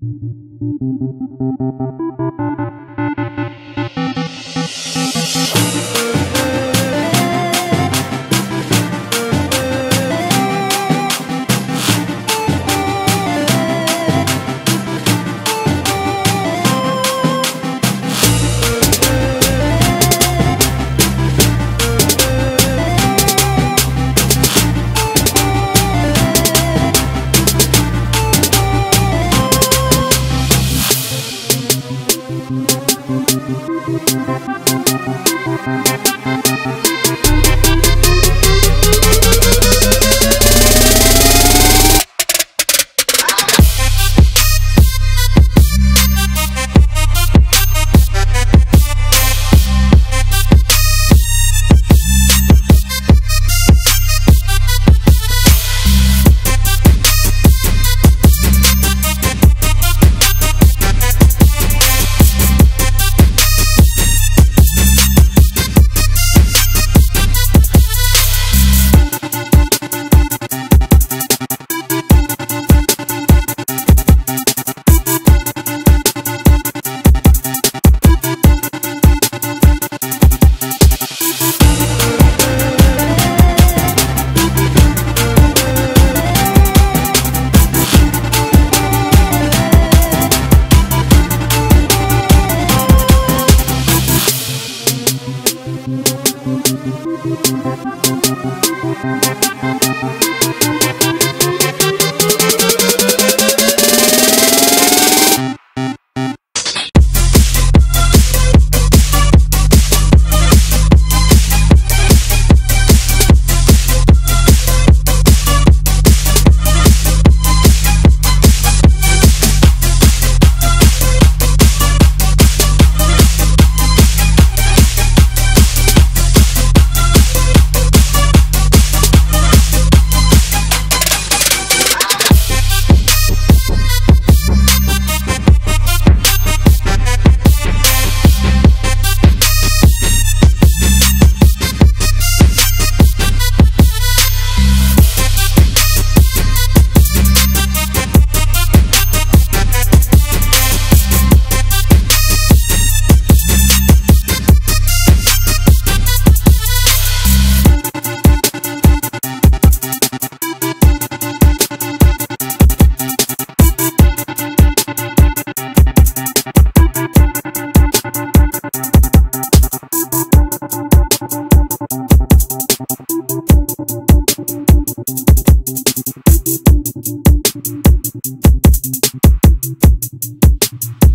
Thank you. Thank Thank you. Thank you.